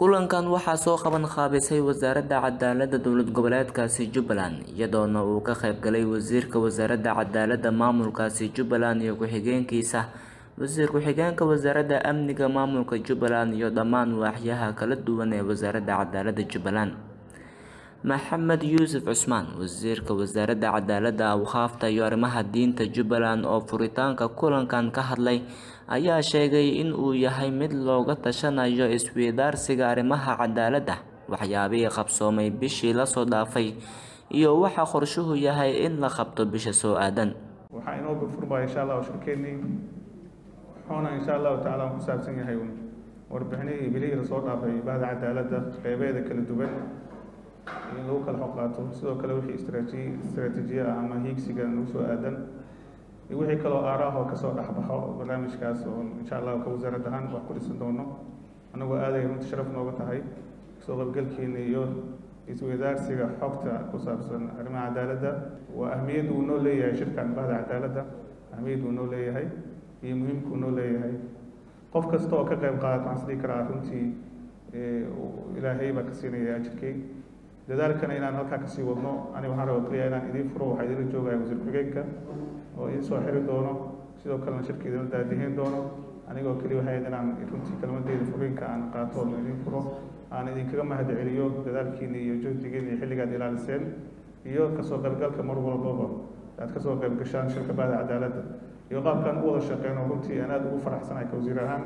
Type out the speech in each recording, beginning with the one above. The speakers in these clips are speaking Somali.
kulankan waxaa soo qaban qaabisay wasaaradda cadaalada dowlad goboleedkaasi jubbaland iyadoona uu ka qaybgalay wasiirka wasaaradda cadaalada maamulkaasi jubbaland iyo ku-xigeenkiisa. Wasiir ku-xigeenka wasaaradda amniga maamulka jubbaland iyo dhammaan waaxyaha kala duwan ee wasaaradda cadaalada jubbaland maxamed yuusuf cusmaan wasiirka wasaaradda cadaalada awqaafta iyo arrimaha diinta jubbaland oo furitaanka kulankan ka hadlay ayaa sheegay in uu yahay mid looga tashanayo isweydaarsiga arrimaha cadaaladda waxyaabihii qabsoomay bishii la soo dhaafay iyo waxa qorshuhu yahay in la qabto bisha soo aadan. Waxaa inoo gurfurmaya insha allah shirkeennii wuxuuna insha allahu tacaala ku saabsan yahay warbixinihii bilihii la soo dhaafay bahda cadaaladda qeybeeda kala duwan in lagu kala xog qaato sidoo kale wixii istraati istraatiijiya ah ama hiigsiga nagu soo aadan iyo wixii kaloo aaraah oo ka soo dhexbaxo barnaamijkaas oo insha allahu ka wasaarad ahaan wax ku dhisan doono anagoo aaday runta sharaf nooga tahay soo qaybgalkeena iyo isweydaarsiga xogta ku saabsan arrimaha cadaaladda waa ahmiyad uu noo leeyahay shirkan bahda cadaaladda ahmiyad uu noo leeyahay iyo muhiimka uu noo leeyahay qof kasta oo ka qayb qaadata waxaan isdhihi karaa runtii ilaahay baa ka siinaya ajirkay dadaalkana inaan halkaa ka sii wadno ani waxaan raba keliya inaan idiin furo waxaa idinla joogaya wasiir ku-xigeenka oo idin soo xiri doono sidoo kalena shirka idinla daadihin doono anigoo keliya waxay inaan runtii kelmadeyda furiinka aan qaato oo idin furo aan idinkaga mahad celiyo dadaalkiina iyo juhdigiina iyo xilligaad ilaaliseen iyo ka soo qaybgalka mar walbaba aad ka soo qayb shirka bahda cadaaladda iyo qaabkaan u wada shaqeyno runtii aan aada ugu faraxsanahay ka wasiir ahaan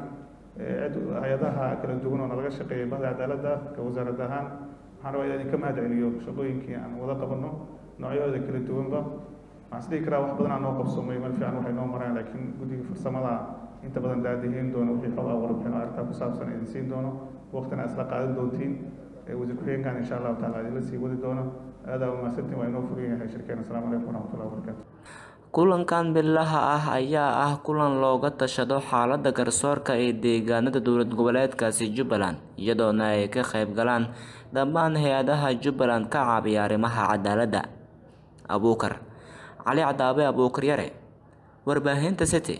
cid hay'adaha kala duwan oo nalaga shaqeeyay bahda cadaaladda ka wasaarad ahaan waxaan rabaa inaan idinka mahad celiyo shaqooyinkii aan wada qabanno noocyahooda kala duwanba waxaan isdhihi karaa wax badan aa noo qabsoomay meel fiican waxay noo mareen laakiin guddiga farsamada inta badan daadihiin doono wixii xog ah warbixino arrintaa ku saabsan idin siin doono waqtina isla qaadan doontiin wasiir ku-xigeenkan insha allahu taala idinla sii wadi doono aadaa umahadsantiin waa inoo fugan yahay shirkeena asalaamu calaykum waraxmatullahi wabarakaatu kulankan bilaha ah ayaa ah kulan looga tashado xaalada garsoorka ee deegaanada dowlad goboleedkaasi jubbaland iyadoona ay ka qayb galaan dhammaan hay'adaha jubbaland ka caabiya arrimaha cadaaladda abuukar cali cadaabe abuukar yare warbaahinta city